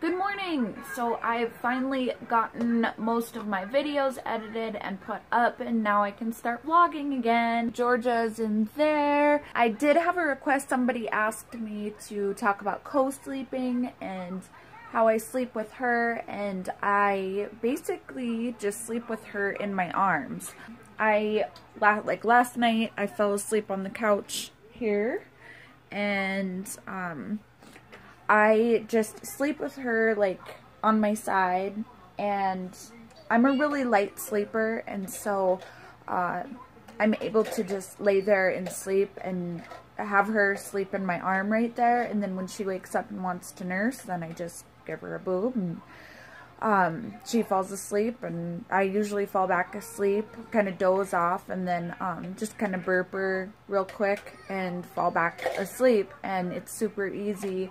Good morning! So I've finally gotten most of my videos edited and put up and now I can start vlogging again. Georgia's in there. I did have a request. Somebody asked me to talk about co-sleeping and how I sleep with her and I basically just sleep with her in my arms. I, like last night, I fell asleep on the couch here and um, I just sleep with her like on my side and I'm a really light sleeper and so uh, I'm able to just lay there and sleep and have her sleep in my arm right there and then when she wakes up and wants to nurse then I just give her a boob and um, she falls asleep and I usually fall back asleep, kind of doze off and then um, just kind of burp her real quick and fall back asleep and it's super easy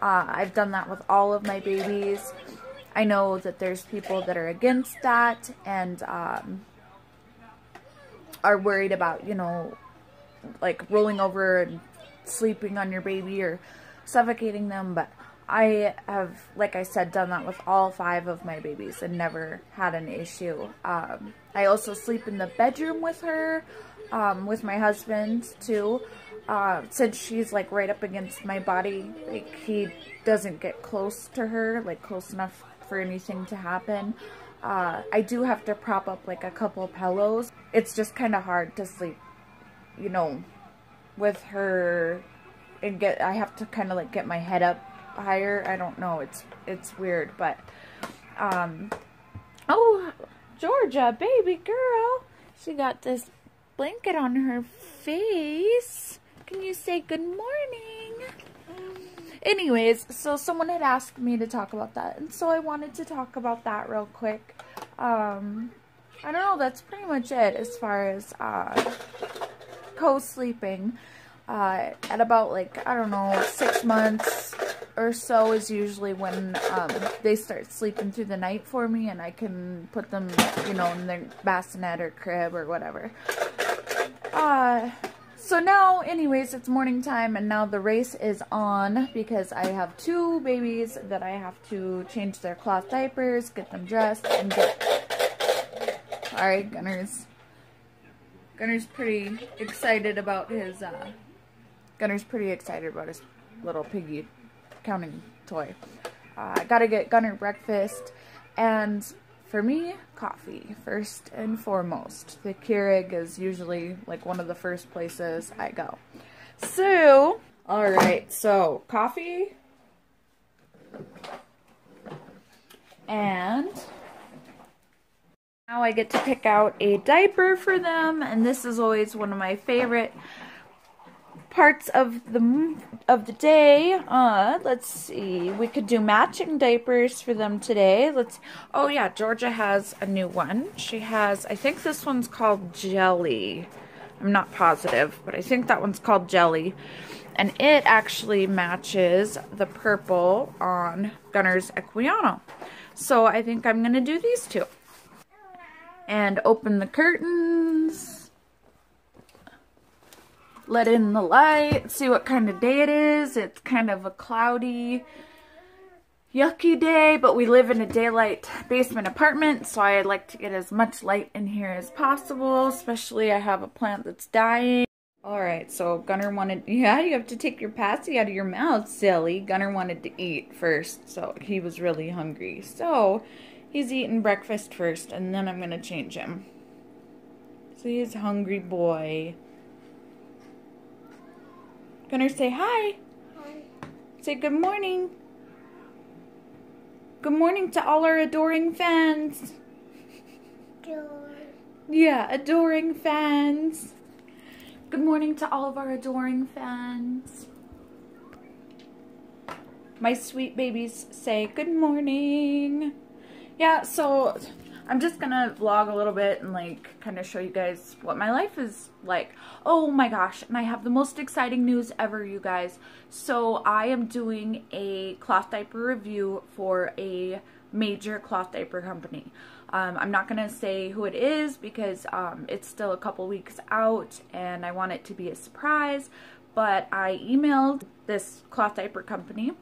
uh, I've done that with all of my babies. I know that there's people that are against that and um, are worried about, you know, like rolling over and sleeping on your baby or suffocating them, but I have, like I said, done that with all five of my babies and never had an issue. Um, I also sleep in the bedroom with her, um, with my husband too uh, since she's like right up against my body, like he doesn't get close to her, like close enough for anything to happen. Uh, I do have to prop up like a couple pillows. It's just kind of hard to sleep, you know, with her and get, I have to kind of like get my head up higher. I don't know. It's, it's weird, but, um, oh, Georgia, baby girl. She got this blanket on her face. Can you say good morning? Anyways, so someone had asked me to talk about that, and so I wanted to talk about that real quick. Um, I don't know, that's pretty much it as far as uh, co-sleeping. Uh, at about like, I don't know, six months or so is usually when um, they start sleeping through the night for me and I can put them, you know, in their bassinet or crib or whatever. Uh, so now, anyways, it's morning time and now the race is on because I have two babies that I have to change their cloth diapers, get them dressed, and get... Alright, Gunner's... Gunner's pretty excited about his, uh... Gunner's pretty excited about his little piggy counting toy. Uh, I gotta get Gunner breakfast, and for me, coffee, first and foremost. The Keurig is usually like one of the first places I go. So, alright, so coffee. And now I get to pick out a diaper for them, and this is always one of my favorite parts of the of the day. Uh, let's see. We could do matching diapers for them today. Let's. Oh yeah, Georgia has a new one. She has. I think this one's called Jelly. I'm not positive, but I think that one's called Jelly. And it actually matches the purple on Gunner's Equiano. So I think I'm going to do these two. And open the curtains let in the light, see what kind of day it is. It's kind of a cloudy, yucky day, but we live in a daylight basement apartment, so I like to get as much light in here as possible, especially I have a plant that's dying. Alright, so Gunner wanted, yeah, you have to take your passy out of your mouth, silly. Gunner wanted to eat first, so he was really hungry. So, he's eating breakfast first, and then I'm going to change him. So he's hungry boy. Gunner, say hi. Hi. Say good morning. Good morning to all our adoring fans. Yeah, adoring fans. Good morning to all of our adoring fans. My sweet babies say good morning. Yeah, so I'm just gonna vlog a little bit and like kind of show you guys what my life is like. Oh my gosh, and I have the most exciting news ever, you guys. So I am doing a cloth diaper review for a major cloth diaper company. Um, I'm not to say who it is because um, it's still a couple weeks out and I want it to be a surprise, but I emailed this cloth diaper company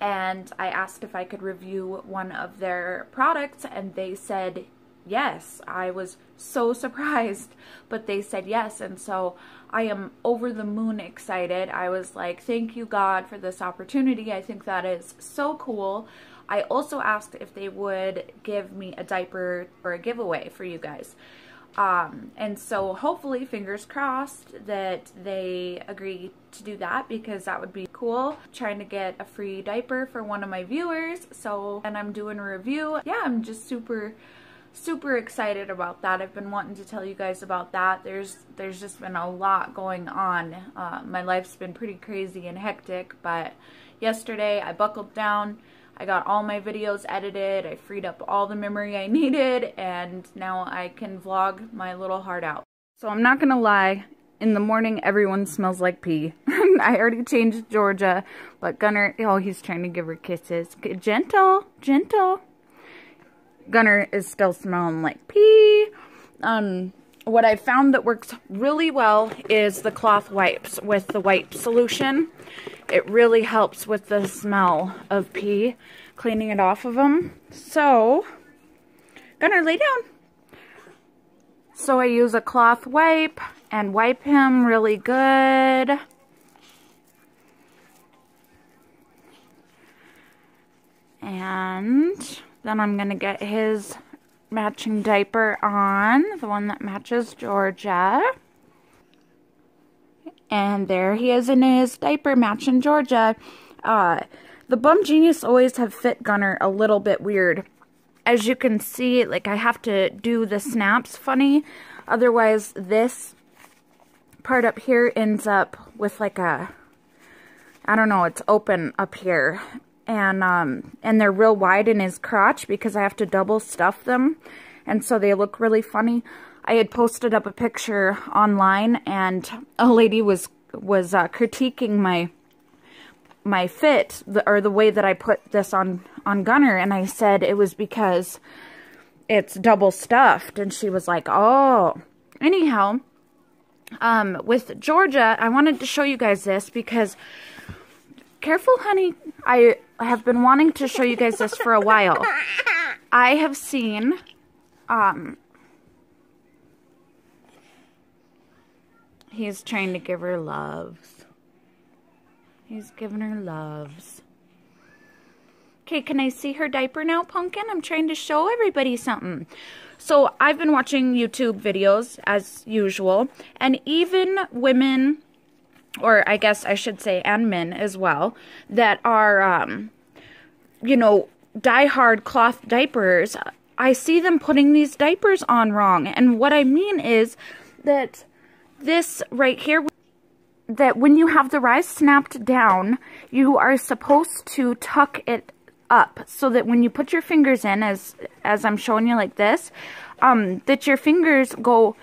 and I asked if I could review one of their products and they said yes. I was so surprised, but they said yes. And so I am over the moon excited. I was like, thank you, God, for this opportunity. I think that is so cool. I also asked if they would give me a diaper or a giveaway for you guys. Um, and so hopefully, fingers crossed, that they agree to do that because that would be cool. trying to get a free diaper for one of my viewers. So, and I'm doing a review. Yeah, I'm just super super excited about that. I've been wanting to tell you guys about that. There's there's just been a lot going on. Uh, my life's been pretty crazy and hectic, but yesterday I buckled down I got all my videos edited, I freed up all the memory I needed, and now I can vlog my little heart out. So I'm not gonna lie, in the morning everyone smells like pee. I already changed Georgia, but Gunner, oh, he's trying to give her kisses. Gentle, gentle. Gunner is still smelling like pee. Um, what I found that works really well is the cloth wipes with the wipe solution. It really helps with the smell of pee, cleaning it off of them. So, gonna lay down. So I use a cloth wipe and wipe him really good. And then I'm to get his matching diaper on, the one that matches Georgia. And there he is in his diaper matching Georgia. Uh, the Bum Genius always have fit Gunner a little bit weird. As you can see, like I have to do the snaps funny. Otherwise, this part up here ends up with like a, I don't know, it's open up here. And, um, and they're real wide in his crotch because I have to double stuff them. And so they look really funny. I had posted up a picture online and a lady was was uh, critiquing my my fit the, or the way that I put this on on Gunner and I said it was because it's double stuffed and she was like, "Oh." Anyhow, um with Georgia, I wanted to show you guys this because careful, honey. I have been wanting to show you guys this for a while. I have seen um He's trying to give her loves. He's giving her loves. Okay, can I see her diaper now, Pumpkin? I'm trying to show everybody something. So I've been watching YouTube videos as usual, and even women, or I guess I should say, and men as well, that are, um, you know, die-hard cloth diapers, I see them putting these diapers on wrong. And what I mean is that this right here that when you have the rise snapped down, you are supposed to tuck it up so that when you put your fingers in, as as I'm showing you like this, um, that your fingers go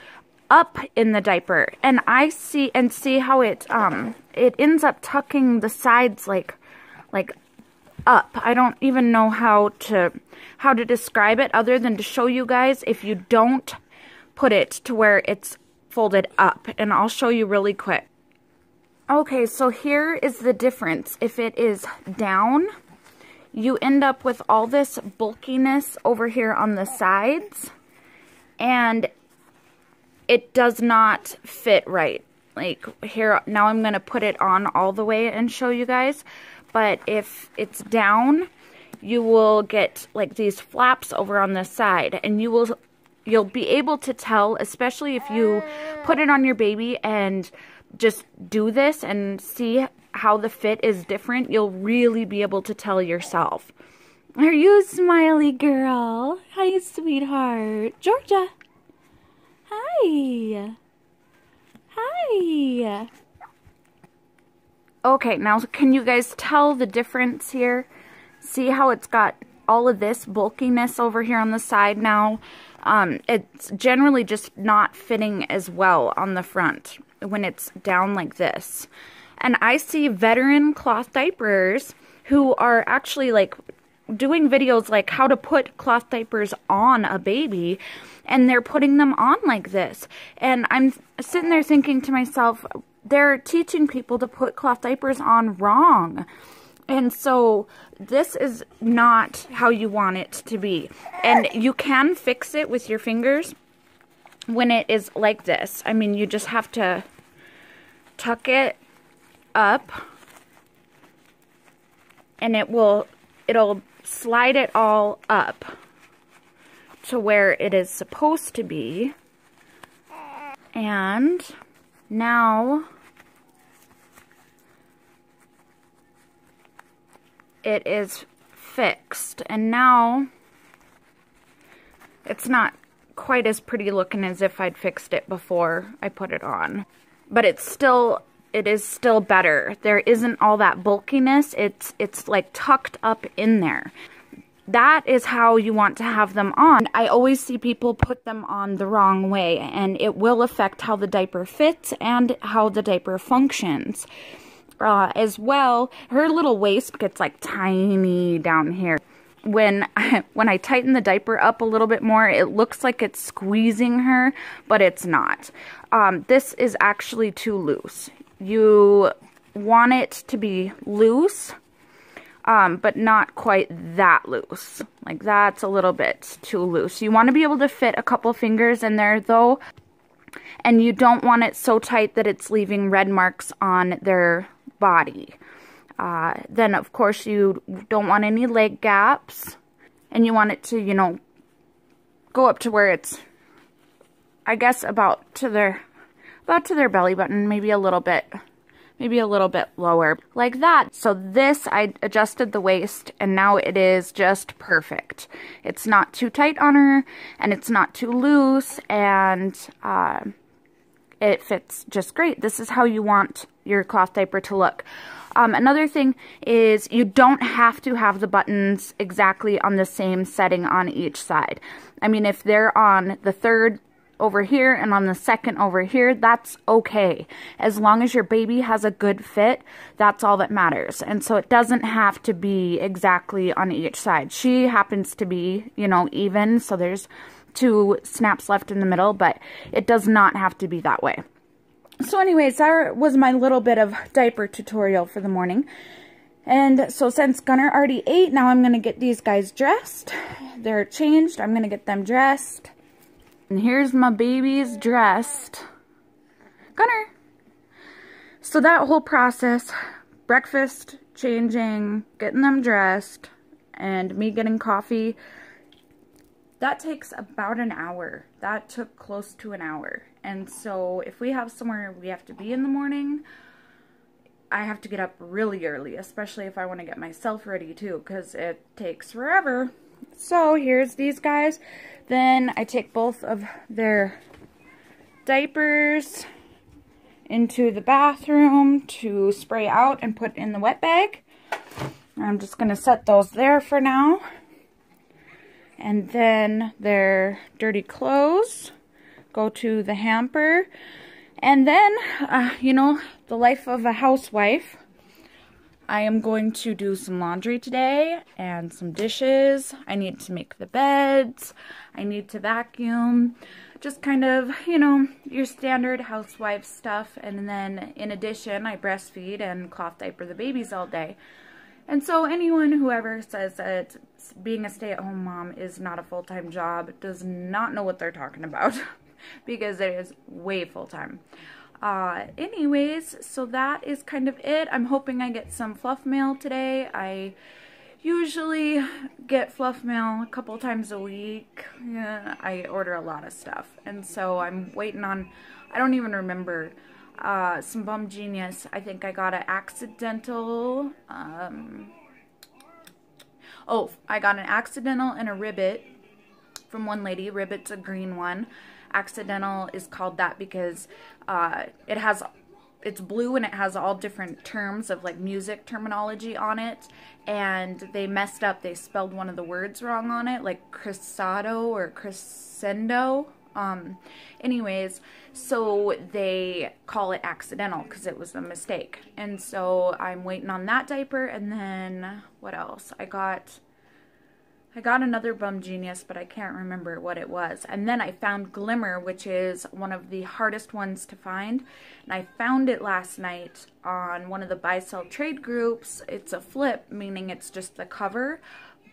up in the diaper. And I see and see how it um it ends up tucking the sides like like up. I don't even know how to how to describe it other than to show you guys if you don't put it to where it's folded up and I'll show you really quick. Okay, so here is the difference. If it is down, you end up with all this bulkiness over here on the sides and it does not fit right. Like here, now I'm going to put it on all the way and show you guys. But if it's down, you will get like these flaps over on the side and you will you'll be able to tell, especially if you put it on your baby and just do this and see how the fit is different, you'll really be able to tell yourself. Are you a smiley girl? Hi, sweetheart. Georgia. Hi. Hi. Okay, now can you guys tell the difference here? See how it's got all of this bulkiness over here on the side now? um, it's generally just not fitting as well on the front when it's down like this. And I see veteran cloth diapers who are actually like doing videos like how to put cloth diapers on a baby and they're putting them on like this. And I'm sitting there thinking to myself, they're teaching people to put cloth diapers on wrong. And so this is not how you want it to be. And you can fix it with your fingers when it is like this. I mean, you just have to tuck it up and it will, it'll slide it all up to where it is supposed to be. And now it is fixed. And now it's not quite as pretty looking as if I'd fixed it before I put it on. But it's still it is still better. There isn't all that bulkiness. It's it's like tucked up in there. That is how you want to have them on. I always see people put them on the wrong way and it will affect how the diaper fits and how the diaper functions. Uh, as well, her little waist gets like tiny down here when I, when I tighten the diaper up a little bit more, it looks like it's squeezing her, but it's not. Um, this is actually too loose. You want it to be loose, um, but not quite that loose. Like that's a little bit too loose. You want to be able to fit a couple fingers in there though, and you don't want it so tight that it's leaving red marks on their body. Uh, then, of course, you don't want any leg gaps. And you want it to, you know, go up to where it's, I guess, about to their, about to their belly button. Maybe a little bit, maybe a little bit lower. Like that. So this, I adjusted the waist. And now it is just perfect. It's not too tight on her. And it's not too loose. And, uh, it fits just great. This is how you want your cloth diaper to look. Um, another thing is you don't have to have the buttons exactly on the same setting on each side. I mean, if they're on the third over here and on the second over here, that's okay. As long as your baby has a good fit, that's all that matters. And so it doesn't have to be exactly on each side. She happens to be, you know, even, so there's two snaps left in the middle, but it does not have to be that way so anyways, that was my little bit of diaper tutorial for the morning. And so since Gunner already ate, now I'm going to get these guys dressed. They're changed. I'm going to get them dressed. And here's my babies dressed. Gunner. So that whole process, breakfast, changing, getting them dressed, and me getting coffee, that takes about an hour. That took close to an hour. And so if we have somewhere we have to be in the morning, I have to get up really early, especially if I want to get myself ready too, because it takes forever. So here's these guys. Then I take both of their diapers into the bathroom to spray out and put in the wet bag. I'm just going to set those there for now. And then their dirty clothes go to the hamper. And then, uh, you know, the life of a housewife. I am going to do some laundry today and some dishes. I need to make the beds. I need to vacuum. Just kind of, you know, your standard housewife stuff. And then in addition, I breastfeed and cloth diaper the babies all day. And so anyone who ever says that being a stay-at-home mom is not a full-time job does not know what they're talking about because it is way full-time. Uh, anyways, so that is kind of it. I'm hoping I get some fluff mail today. I usually get fluff mail a couple times a week. Yeah, I order a lot of stuff. And so I'm waiting on, I don't even remember uh, some Bum Genius. I think I got an accidental, um, oh, I got an accidental and a ribbit from one lady. Ribbit's a green one. Accidental is called that because uh, it has it's blue and it has all different terms of like music terminology on it and they messed up they spelled one of the words wrong on it like crescendo or crescendo um, anyways, so they call it accidental because it was a mistake. And so I'm waiting on that diaper. And then what else? I got I got another Bum Genius, but I can't remember what it was. And then I found Glimmer, which is one of the hardest ones to find. And I found it last night on one of the buy-sell trade groups. It's a flip, meaning it's just the cover.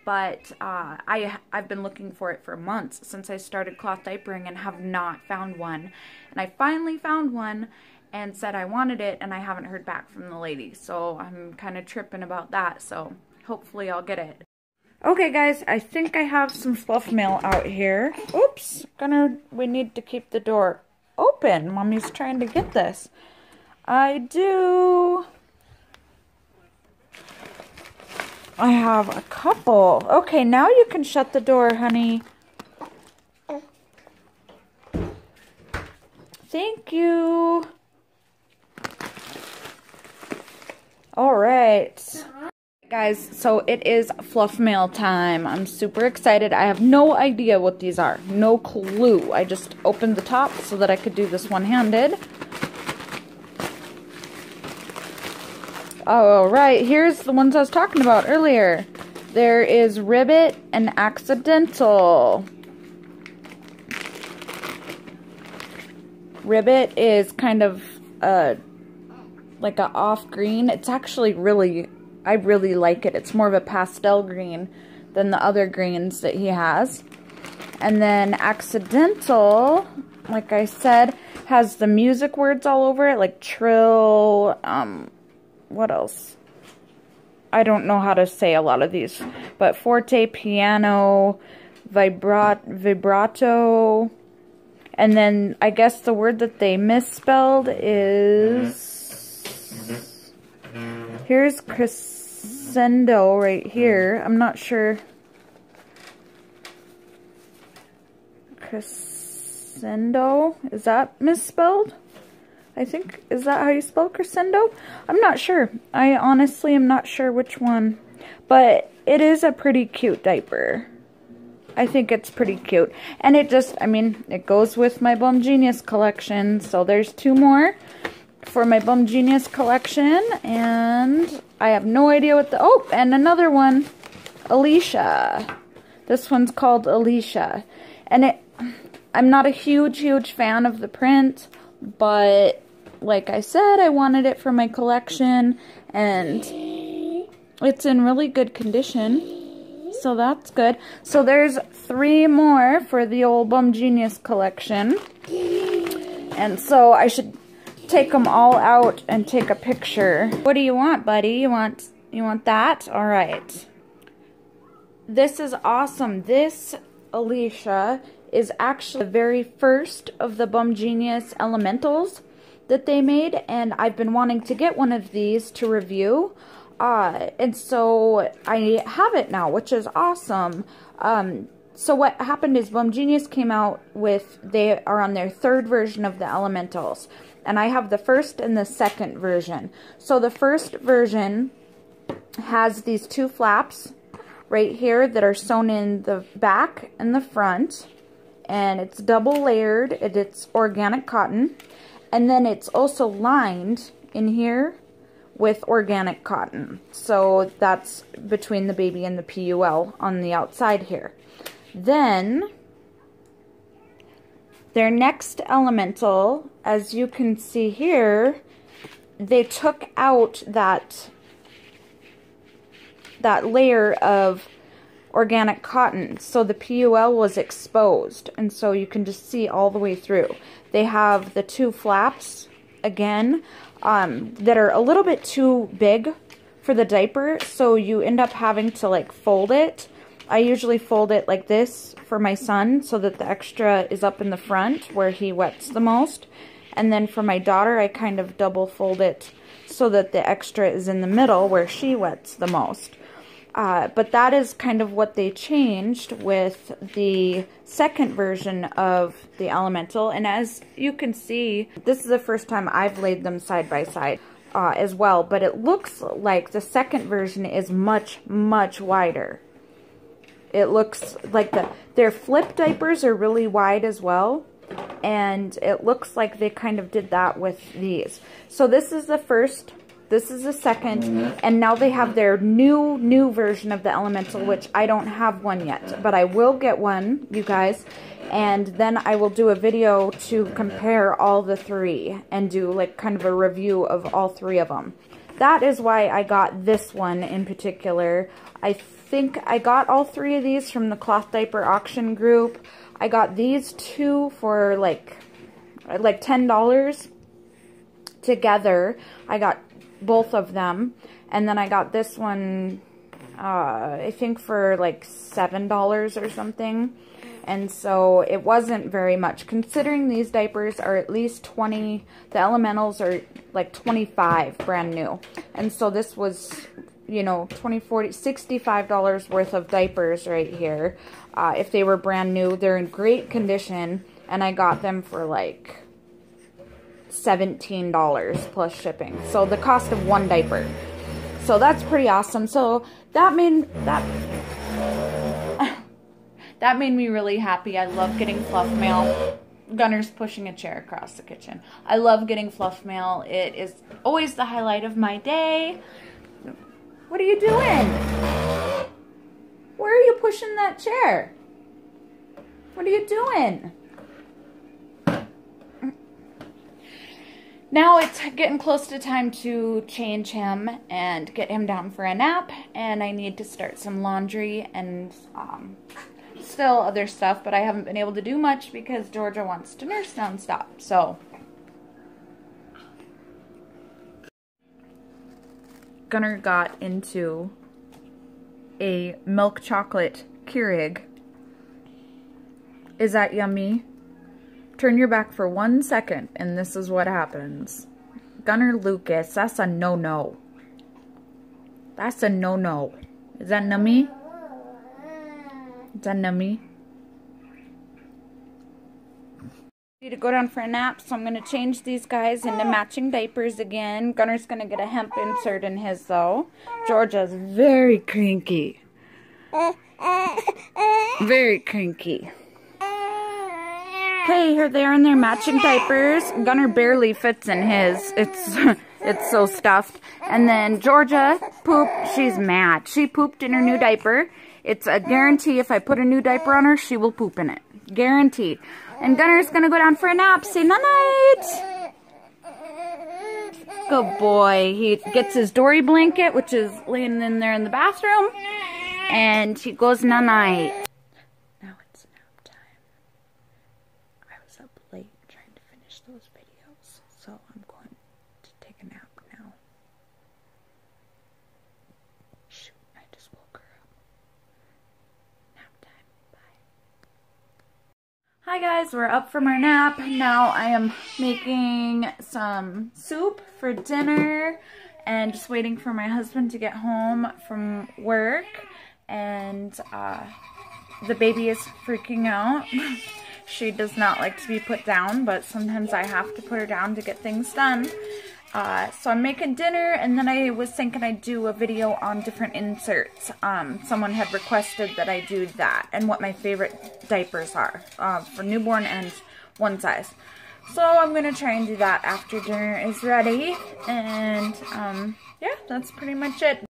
But uh, I, I've been looking for it for months since I started cloth diapering and have not found one. And I finally found one and said I wanted it and I haven't heard back from the lady. So I'm kind of tripping about that. So hopefully I'll get it. Okay, guys, I think I have some fluff mail out here. Oops, gonna, we need to keep the door open. Mommy's trying to get this. I do. I have a couple. Okay, now you can shut the door, honey. Thank you. All right. Guys, so it is fluff mail time. I'm super excited. I have no idea what these are. No clue. I just opened the top so that I could do this one-handed. All right, here's the ones I was talking about earlier. There is Ribbit and Accidental. Ribbit is kind of uh, like a off green. It's actually really I really like it. It's more of a pastel green than the other greens that he has. And then Accidental, like I said, has the music words all over it, like trill, um, what else? I don't know how to say a lot of these, but forte, piano, vibrat vibrato, and then I guess the word that they misspelled is Here's crescendo right here. I'm not sure. Crescendo? Is that misspelled? I think, is that how you spell crescendo? I'm not sure. I honestly am not sure which one. But it is a pretty cute diaper. I think it's pretty cute. And it just, I mean, it goes with my Bum Genius collection. So there's two more for my Bum Genius collection. And I have no idea what the... Oh, and another one. Alicia. This one's called Alicia. And it... I'm not a huge, huge fan of the print. But, like I said, I wanted it for my collection. And it's in really good condition. So that's good. So there's three more for the old Bum Genius collection. And so I should take them all out and take a picture. What do you want, buddy? You want you want that? All right. This is awesome. This Alicia is actually the very first of the Bum Genius Elementals that they made, and I've been wanting to get one of these to review. Uh, and so I have it now, which is awesome. Um, so what happened is Bum Genius came out with, they are on their third version of the Elementals and I have the first and the second version. So the first version has these two flaps right here that are sewn in the back and the front and it's double layered it's organic cotton. And then it's also lined in here with organic cotton. So that's between the baby and the PUL on the outside here. Then their next elemental, as you can see here, they took out that that layer of organic cotton. So the PUL was exposed. And so you can just see all the way through. They have the two flaps, again, um, that are a little bit too big for the diaper. So you end up having to like fold it I usually fold it like this for my son so that the extra is up in the front where he wets the most. And then for my daughter, I kind of double fold it so that the extra is in the middle where she wets the most. Uh, but that is kind of what they changed with the second version of the Elemental. And as you can see, this is the first time I've laid them side by side uh, as well. But it looks like the second version is much, much wider. It looks like the their flip diapers are really wide as well. And it looks like they kind of did that with these. So this is the first This is the second, mm-hmm. and now they have their new, new version of the Elemental, which I don't have one yet, but I will get one, you guys, and then I will do a video to compare all the three and do like kind of a review of all three of them. That is why I got this one in particular. I think I got all three of these from the cloth diaper auction group. I got these two for like like $10 together. I got both of them. And then I got this one, uh, I think for like $7 or something. And so it wasn't very much. Considering these diapers are at least 20, the elementals are like 25 brand new. And so this was, you know, 20, 40, $65 worth of diapers right here. Uh, if they were brand new, they're in great condition. And I got them for like $17 plus shipping. So the cost of one diaper. So that's pretty awesome. So that made that that made me really happy. I love getting fluff mail. Gunner's pushing a chair across the kitchen. I love getting fluff mail. It is always the highlight of my day. What are you doing? Where are you pushing that chair? What are you doing? now it's getting close to time to change him and get him down for a nap and I need to start some laundry and um, still other stuff but I haven't been able to do much because Georgia wants to nurse nonstop so Gunner got into a milk chocolate Keurig is that yummy? Turn your back for one second, and this is what happens. Gunner Lucas, that's a no-no. That's a no-no. Is that nummy? Is that nummy? Need to go down for a nap, so I'm going to change these guys into matching diapers again. Gunner's going to get a hemp insert in his, though. Georgia's very cranky. Very cranky. Okay, here they are in their matching diapers. Gunner barely fits in his. It's it's so stuffed. And then Georgia pooped. She's mad. She pooped in her new diaper. It's a guarantee if I put a new diaper on her, she will poop in it. Guaranteed. And Gunner's to go down for a nap. Say night-night. Good boy. He gets his Dory blanket, which is laying in there in the bathroom. And he goes night-night. Hi guys, we're up from our nap. Now I am making some soup for dinner and just waiting for my husband to get home from work. And uh, the baby is freaking out. she does not like to be put down, but sometimes I have to put her down to get things done. Uh, so I'm making dinner, and then I was thinking I'd do a video on different inserts. Um, someone had requested that I do that, and what my favorite diapers are uh, for newborn and one size. So I'm going to try and do that after dinner is ready, and um, yeah, that's pretty much it.